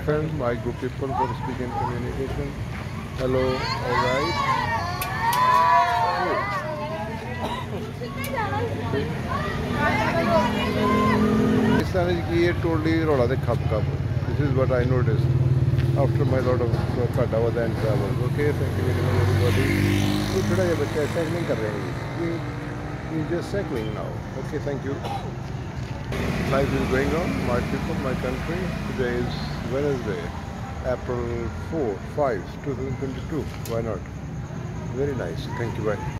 Friend, my good people for speaking communication. Hello, all right. Pakistan is here totally rolla the khap khap. This is what I noticed after my lot of Kadawada and travel. Okay, thank you very much everybody. तो थोड़ा ये बच्चा cycling कर रहे हैं ये ये just cycling now. Okay, thank you. Life is going on, my people, my country. Today is Wednesday, April 4, 5, 2022. Why not? Very nice. Thank you. Bye.